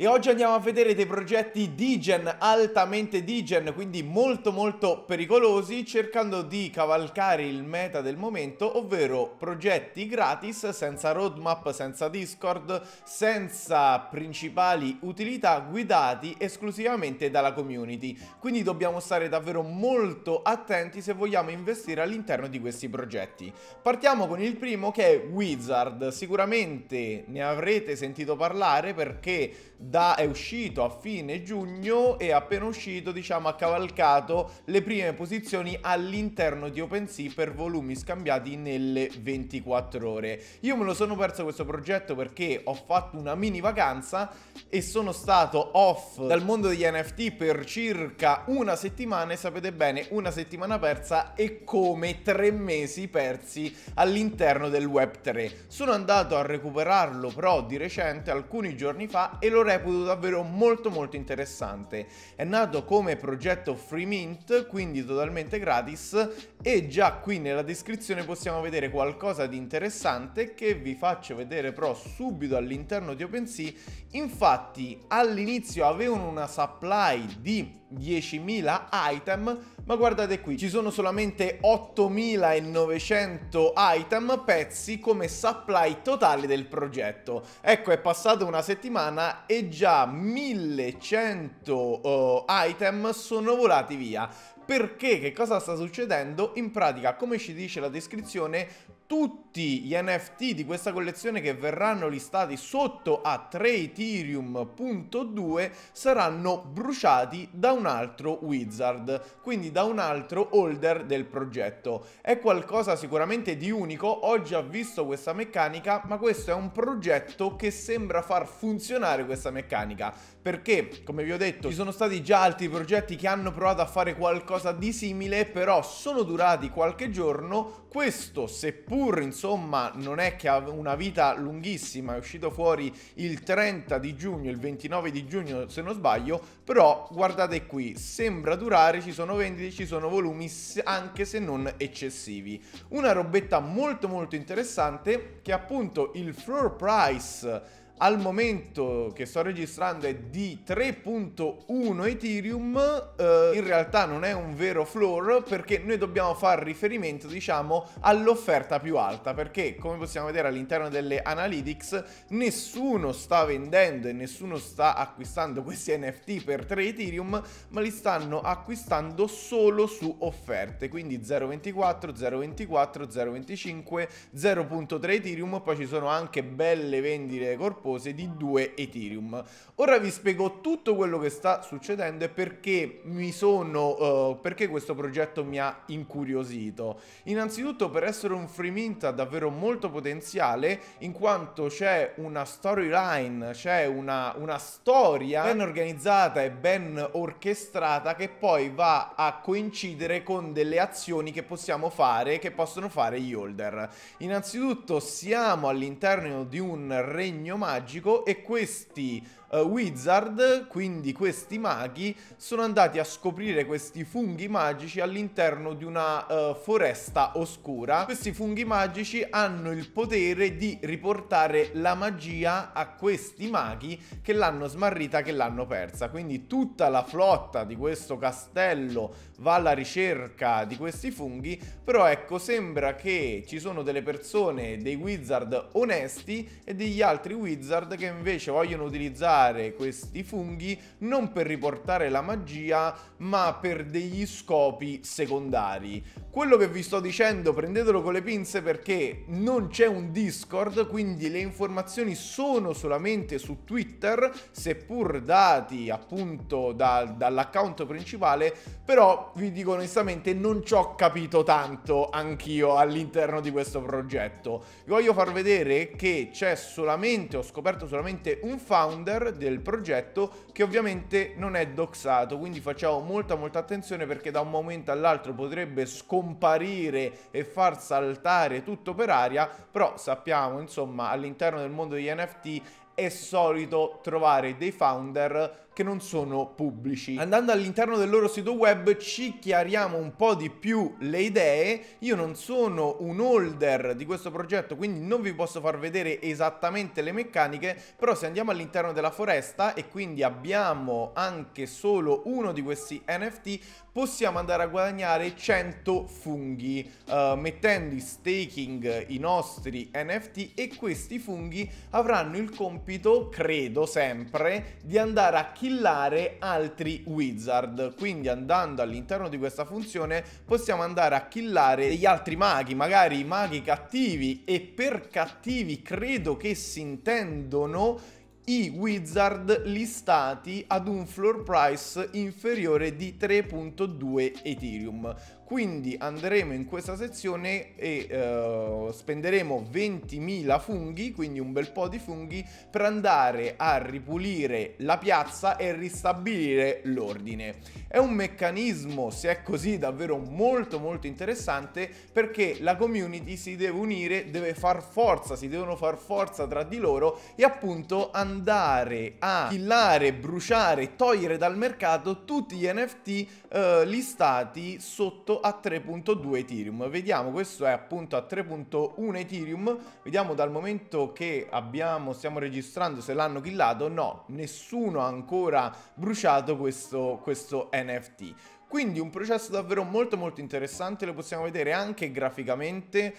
E oggi andiamo a vedere dei progetti Digen, altamente Digen, quindi molto molto pericolosi, cercando di cavalcare il meta del momento, ovvero progetti gratis, senza roadmap, senza Discord, senza principali utilità, guidati esclusivamente dalla community. Quindi dobbiamo stare davvero molto attenti se vogliamo investire all'interno di questi progetti. Partiamo con il primo che è Wizard, sicuramente ne avrete sentito parlare perché da, è uscito a fine giugno e appena uscito diciamo ha cavalcato le prime posizioni all'interno di OpenSea per volumi scambiati nelle 24 ore. Io me lo sono perso questo progetto perché ho fatto una mini vacanza e sono stato off dal mondo degli NFT per circa una settimana e sapete bene una settimana persa è come tre mesi persi all'interno del web 3. Sono andato a recuperarlo però di recente alcuni giorni fa e lo reputo davvero molto molto interessante. È nato come progetto free mint, quindi totalmente gratis e già qui nella descrizione possiamo vedere qualcosa di interessante che vi faccio vedere però subito all'interno di OpenSea. Infatti all'inizio avevano una supply di 10.000 item ma guardate qui ci sono solamente 8.900 item pezzi come supply totale del progetto. Ecco è passata una settimana e già 1.100 uh, item sono volati via. Perché? Che cosa sta succedendo? In pratica, come ci dice la descrizione, tutti gli NFT di questa collezione che verranno listati sotto a 3 Ethereum.2 saranno bruciati da un altro wizard, quindi da un altro holder del progetto. È qualcosa sicuramente di unico, ho già visto questa meccanica, ma questo è un progetto che sembra far funzionare questa meccanica, perché come vi ho detto ci sono stati già altri progetti che hanno provato a fare qualcosa di simile, però sono durati qualche giorno, questo seppur insomma non è che ha una vita lunghissima, è uscito fuori il 30 di giugno, il 29 di giugno se non sbaglio, però guardate qui, sembra durare, ci sono vendite, ci sono volumi anche se non eccessivi. Una robetta molto molto interessante che appunto il floor price al momento che sto registrando è di 3.1 Ethereum, eh, in realtà non è un vero floor perché noi dobbiamo fare riferimento diciamo all'offerta più alta perché come possiamo vedere all'interno delle analytics nessuno sta vendendo e nessuno sta acquistando questi NFT per 3 Ethereum ma li stanno acquistando solo su offerte. Quindi 0.24, 0.24, 0.25, 0.3 Ethereum. Poi ci sono anche belle vendite corporate corpose di 2 Ethereum. Ora vi spiego tutto quello che sta succedendo e perché mi sono uh, perché questo progetto mi ha incuriosito. Innanzitutto per essere un free mint ha davvero molto potenziale in quanto c'è una storyline, c'è una, una storia ben organizzata e ben orchestrata che poi va a coincidere con delle azioni che possiamo fare, che possono fare gli holder. Innanzitutto siamo all'interno di un regno magico magico e questi uh, wizard, quindi questi maghi, sono andati a scoprire questi funghi magici all'interno di una uh, foresta oscura. Questi funghi magici hanno il potere di riportare la magia a questi maghi che l'hanno smarrita, che l'hanno persa. Quindi tutta la flotta di questo castello va alla ricerca di questi funghi, però ecco sembra che ci sono delle persone, dei wizard onesti e degli altri wizard che invece vogliono utilizzare utilizzare questi funghi non per riportare la magia, ma per degli scopi secondari. Quello che vi sto dicendo prendetelo con le pinze perché non c'è un Discord, quindi le informazioni sono solamente su Twitter, seppur dati appunto da, dall'account principale, però vi dico onestamente non ci ho capito tanto anch'io all'interno di questo progetto. Vi voglio far vedere che c'è solamente, ho scoperto solamente un founder del progetto che ovviamente non è doxato, quindi facciamo molta molta attenzione perché da un momento all'altro potrebbe scomparire e far saltare tutto per aria, però sappiamo insomma all'interno del mondo degli NFT è solito trovare dei founder che non sono pubblici. Andando all'interno del loro sito web ci chiariamo un po' di più le idee. Io non sono un holder di questo progetto, quindi non vi posso far vedere esattamente le meccaniche, però se andiamo all'interno della foresta e quindi abbiamo anche solo uno di questi NFT, possiamo andare a guadagnare 100 funghi uh, mettendo in staking i nostri NFT e questi funghi avranno il compito, credo sempre, di andare a killare altri wizard. Quindi andando all'interno di questa funzione possiamo andare a killare degli altri maghi, magari maghi cattivi e per cattivi credo che si intendono i wizard listati ad un floor price inferiore di 3.2 Ethereum. Quindi andremo in questa sezione e uh, spenderemo 20.000 funghi, quindi un bel po' di funghi, per andare a ripulire la piazza e ristabilire l'ordine. È un meccanismo, se è così, davvero molto molto interessante perché la community si deve unire, deve far forza, si devono far forza tra di loro e appunto andare a killare, bruciare, togliere dal mercato tutti gli NFT uh, listati sotto a 3.2 Ethereum. Vediamo, questo è appunto a 3.1 Ethereum. Vediamo dal momento che abbiamo, stiamo registrando se l'hanno killato. No, nessuno ha ancora bruciato questo, questo NFT. Quindi un processo davvero molto molto interessante, lo possiamo vedere anche graficamente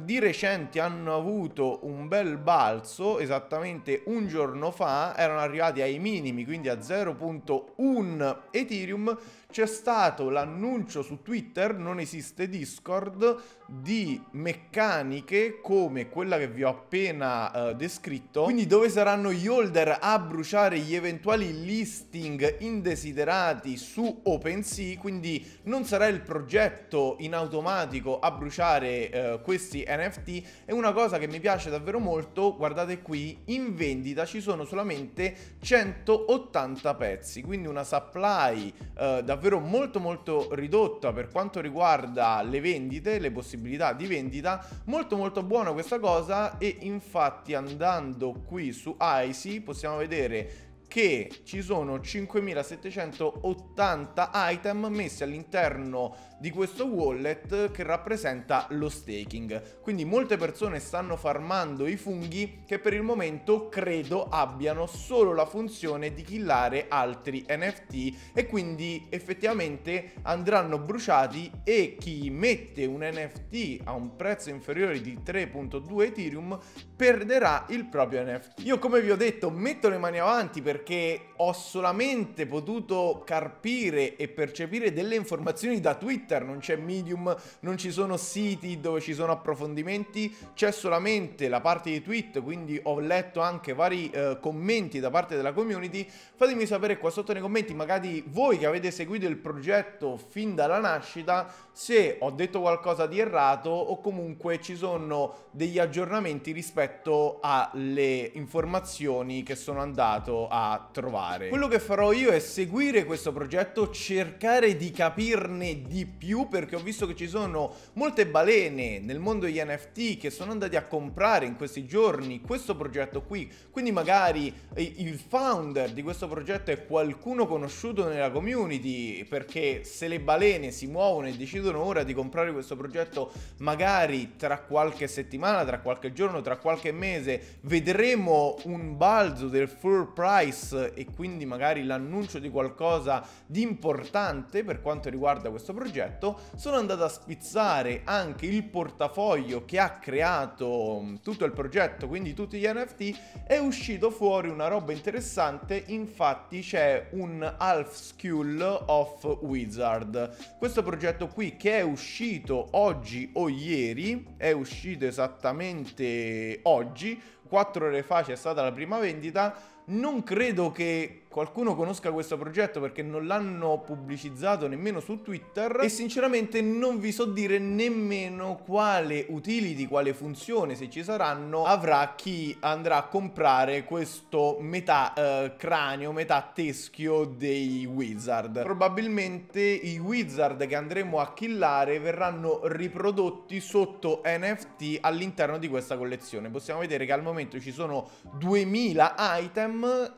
di recenti hanno avuto un bel balzo, esattamente un giorno fa, erano arrivati ai minimi, quindi a 0.1 Ethereum, c'è stato l'annuncio su Twitter, non esiste Discord, di meccaniche come quella che vi ho appena uh, descritto, quindi dove saranno gli holder a bruciare gli eventuali listing indesiderati su OpenSea, quindi non sarà il progetto in automatico a bruciare uh, questi NFT, è una cosa che mi piace davvero molto, guardate qui, in vendita ci sono solamente 180 pezzi, quindi una supply uh, davvero molto molto ridotta per quanto riguarda le vendite, le possibilità di vendita. Molto molto buona questa cosa e infatti andando qui su ICI possiamo vedere che ci sono 5780 item messi all'interno di questo wallet che rappresenta lo staking. Quindi molte persone stanno farmando i funghi che per il momento credo abbiano solo la funzione di killare altri NFT e quindi effettivamente andranno bruciati e chi mette un NFT a un prezzo inferiore di 3.2 Ethereum perderà il proprio NFT. Io come vi ho detto metto le mani avanti per perché ho solamente potuto carpire e percepire delle informazioni da Twitter, non c'è Medium, non ci sono siti dove ci sono approfondimenti, c'è solamente la parte di tweet, quindi ho letto anche vari eh, commenti da parte della community. Fatemi sapere qua sotto nei commenti, magari voi che avete seguito il progetto fin dalla nascita, se ho detto qualcosa di errato o comunque ci sono degli aggiornamenti rispetto alle informazioni che sono andato a trovare. Quello che farò io è seguire questo progetto, cercare di capirne di più perché ho visto che ci sono molte balene nel mondo degli NFT che sono andati a comprare in questi giorni questo progetto qui. Quindi magari il founder di questo progetto è qualcuno conosciuto nella community perché se le balene si muovono e decidono ora di comprare questo progetto magari tra qualche settimana, tra qualche giorno, tra qualche mese vedremo un balzo del full price e quindi magari l'annuncio di qualcosa di importante per quanto riguarda questo progetto, sono andato a spizzare anche il portafoglio che ha creato mm, tutto il progetto, quindi tutti gli NFT, è uscito fuori una roba interessante, infatti c'è un Half Skull of Wizard. Questo progetto qui che è uscito oggi o ieri, è uscito esattamente oggi, 4 ore fa c'è stata la prima vendita, non credo che qualcuno conosca questo progetto perché non l'hanno pubblicizzato nemmeno su Twitter e sinceramente non vi so dire nemmeno quale utility, quale funzione, se ci saranno, avrà chi andrà a comprare questo metà eh, cranio, metà teschio dei wizard. Probabilmente i wizard che andremo a killare verranno riprodotti sotto NFT all'interno di questa collezione. Possiamo vedere che al momento ci sono 2000 item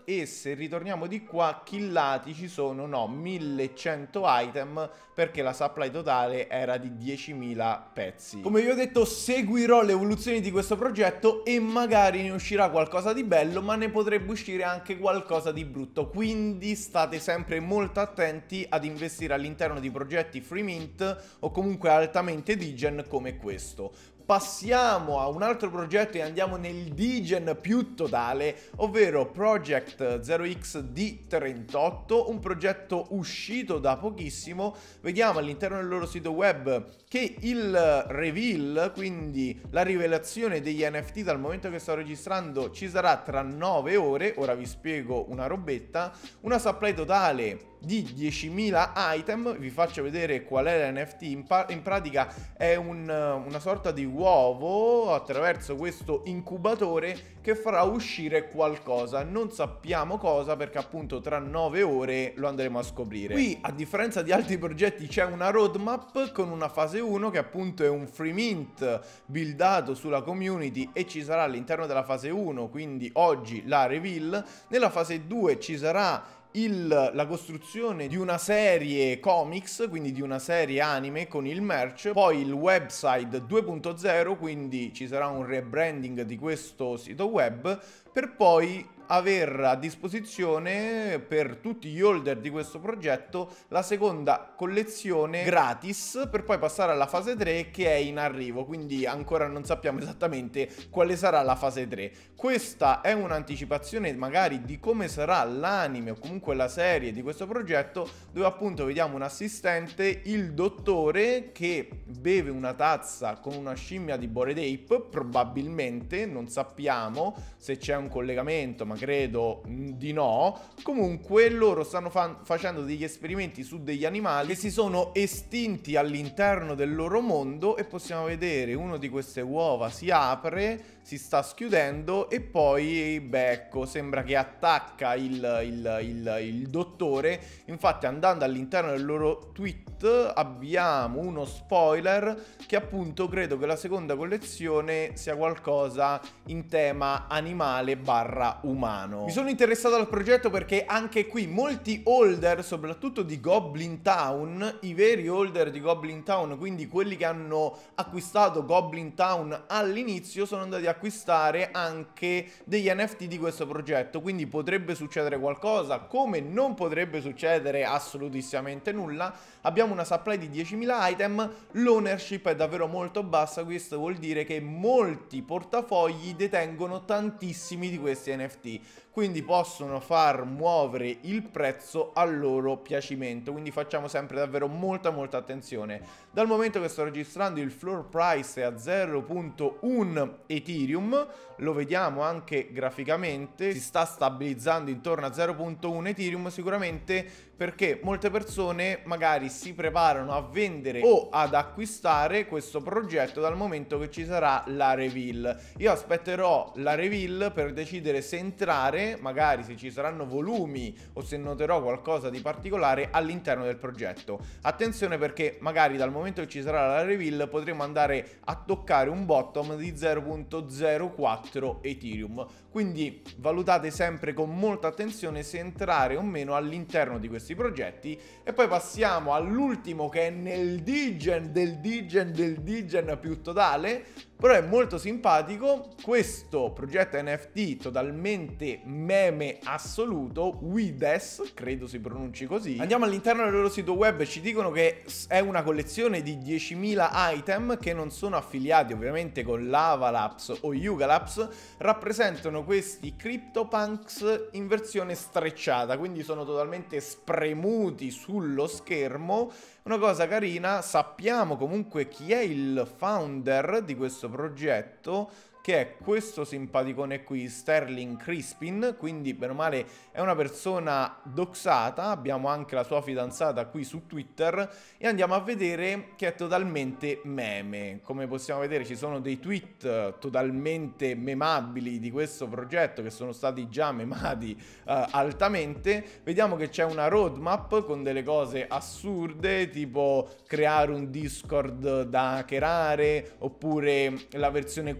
e se ritorniamo di qua killati ci sono? No 1100 item perché la supply totale era di 10.000 pezzi. Come vi ho detto seguirò le evoluzioni di questo progetto e magari ne uscirà qualcosa di bello ma ne potrebbe uscire anche qualcosa di brutto. Quindi state sempre molto attenti ad investire all'interno di progetti free mint o comunque altamente digen come questo passiamo a un altro progetto e andiamo nel Digen più totale, ovvero Project 0x D38, un progetto uscito da pochissimo. Vediamo all'interno del loro sito web che il reveal, quindi la rivelazione degli NFT dal momento che sto registrando ci sarà tra 9 ore, ora vi spiego una robetta, una supply totale di 10.000 item, vi faccio vedere qual è l'NFT, in, in pratica è un, una sorta di uovo attraverso questo incubatore che farà uscire qualcosa, non sappiamo cosa perché appunto tra 9 ore lo andremo a scoprire. Qui a differenza di altri progetti c'è una roadmap con una fase 1 che appunto è un free mint buildato sulla community e ci sarà all'interno della fase 1, quindi oggi la reveal, nella fase 2 ci sarà il, la costruzione di una serie comics, quindi di una serie anime con il merch, poi il website 2.0, quindi ci sarà un rebranding di questo sito web, per poi aver a disposizione per tutti gli holder di questo progetto la seconda collezione gratis per poi passare alla fase 3 che è in arrivo quindi ancora non sappiamo esattamente quale sarà la fase 3 questa è un'anticipazione magari di come sarà l'anime o comunque la serie di questo progetto dove appunto vediamo un assistente il dottore che beve una tazza con una scimmia di Bored Ape probabilmente non sappiamo se c'è un collegamento ma credo di no. Comunque loro stanno fa- facendo degli esperimenti su degli animali che si sono estinti all'interno del loro mondo e possiamo vedere uno di queste uova si apre, si sta schiudendo e poi, beh, ecco, sembra che attacca il, il, il, il dottore. Infatti andando all'interno del loro tweet abbiamo uno spoiler che appunto credo che la seconda collezione sia qualcosa in tema animale barra umano. Mi sono interessato al progetto perché anche qui molti holder, soprattutto di Goblin Town, i veri holder di Goblin Town, quindi quelli che hanno acquistato Goblin Town all'inizio, sono andati a acquistare anche degli NFT di questo progetto, quindi potrebbe succedere qualcosa, come non potrebbe succedere assolutissimamente nulla. Abbiamo una supply di 10.000 item, l'ownership è davvero molto bassa, questo vuol dire che molti portafogli detengono tantissimi di questi NFT quindi possono far muovere il prezzo a loro piacimento, quindi facciamo sempre davvero molta molta attenzione. Dal momento che sto registrando il floor price è a 0.1 Ethereum, lo vediamo anche graficamente, si sta stabilizzando intorno a 0.1 Ethereum. Sicuramente perché molte persone magari si preparano a vendere o ad acquistare questo progetto dal momento che ci sarà la reveal. Io aspetterò la reveal per decidere se entrare, magari se ci saranno volumi o se noterò qualcosa di particolare all'interno del progetto. Attenzione perché magari dal momento che ci sarà la reveal potremo andare a toccare un bottom di 0.04 Ethereum. Quindi valutate sempre con molta attenzione se entrare o meno all'interno di questi progetti. E poi passiamo all'ultimo che è nel Digen del Digen del Digen più totale, però è molto simpatico questo progetto NFT totalmente meme assoluto Wides credo si pronunci così andiamo all'interno del loro sito web ci dicono che è una collezione di 10.000 item che non sono affiliati ovviamente con Lavalabs o Yuga Labs rappresentano questi CryptoPunks in versione strecciata quindi sono totalmente spremuti sullo schermo. Una cosa carina sappiamo comunque chi è il founder di questo progetto che è questo simpaticone qui, Sterling Crispin, quindi bene o male è una persona doxata, abbiamo anche la sua fidanzata qui su Twitter e andiamo a vedere che è totalmente meme. Come possiamo vedere ci sono dei tweet totalmente memabili di questo progetto che sono stati già memati uh, altamente. Vediamo che c'è una roadmap con delle cose assurde, tipo creare un Discord da hackerare, oppure la versione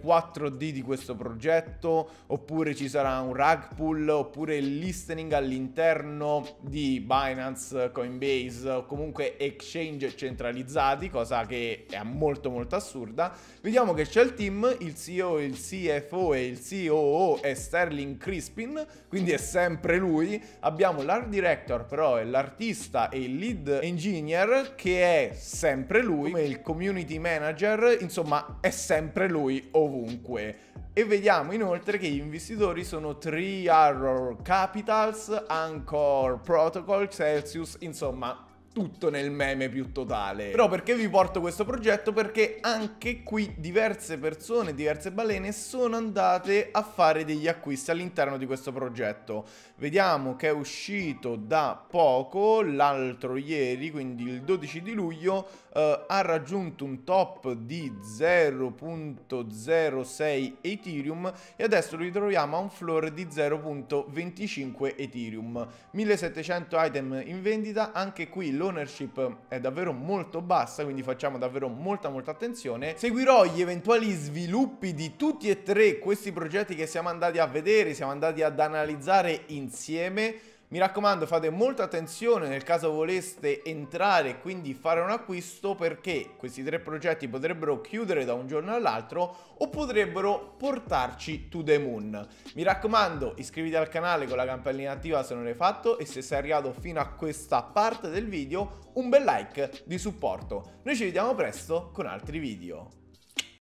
4D di questo progetto, oppure ci sarà un rug pull, oppure il listening all'interno di Binance, Coinbase o comunque exchange centralizzati, cosa che è molto molto assurda. Vediamo che c'è il team, il CEO, il CFO e il COO è Sterling Crispin, quindi è sempre lui. Abbiamo l'art director però è l'artista e il lead engineer che è sempre lui, come il community manager, insomma è sempre lui ovunque. E vediamo inoltre che gli investitori sono Three Arrow Capitals, Anchor Protocol, Celsius, insomma tutto nel meme più totale. Però perché vi porto questo progetto? Perché anche qui diverse persone, diverse balene sono andate a fare degli acquisti all'interno di questo progetto. Vediamo che è uscito da poco, l'altro ieri, quindi il 12 di luglio, eh, ha raggiunto un top di 0.06 Ethereum e adesso lo ritroviamo a un floor di 0.25 Ethereum. 1700 item in vendita, anche qui lo l'ownership è davvero molto bassa, quindi facciamo davvero molta molta attenzione. Seguirò gli eventuali sviluppi di tutti e tre questi progetti che siamo andati a vedere, siamo andati ad analizzare insieme mi raccomando fate molta attenzione nel caso voleste entrare e quindi fare un acquisto perché questi tre progetti potrebbero chiudere da un giorno all'altro o potrebbero portarci to the moon. Mi raccomando iscriviti al canale con la campanellina attiva se non l'hai fatto e se sei arrivato fino a questa parte del video un bel like di supporto. Noi ci vediamo presto con altri video.